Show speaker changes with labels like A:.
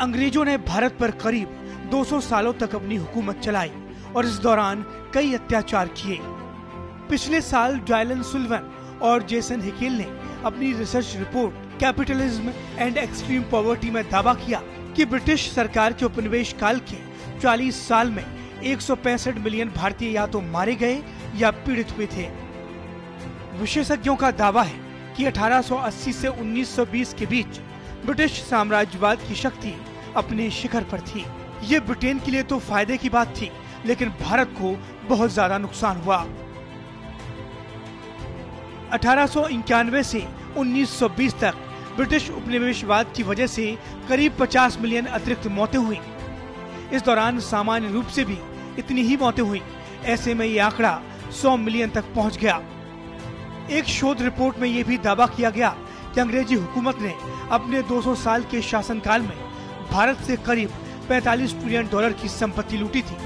A: अंग्रेज़ों ने भारत पर करीब 200 सालों तक अपनी हुकूमत चलाई और इस दौरान कई अत्याचार किए। पिछले साल डायलन सुलवन और जेसन हिकेल ने अपनी research report capitalism and extreme poverty में दावा किया कि ब्रिटिश सरकार के उपनिवेश काल के 40 साल में एक सौ पैंसठ मिलियन भारतीय या तो मारे गए या पीड़ित हुए थे। विशेषज्ञों का दावा है कि 1880 से 1920 के बीच ब्रिटिश साम्राज्यवाद की शक्ति अपने शिखर पर थी। ये ब्रिटेन के लिए तो फ़ायदे की बात थी, लेकिन भारत को बहुत ज़्यादा नुकसान हुआ। अठारह से 1920 तक ब्रिटिश उपनिवेशवाद की वजह से करीब 50 मिलियन अतिरिक्त मौतें हुई। इस दौरान सामान्य रूप से भी इतनी ही मौतें हुई, ऐसे में ये आंकड़ा 100 मिलियन तक पहुँच गया। एक शोध रिपोर्ट में ये भी दावा किया गया कि अंग्रेज़ी हुकूमत ने अपने 200 साल के शासनकाल में भारत से करीब 45 ट्रिलियन डॉलर की संपत्ति लूटी थी।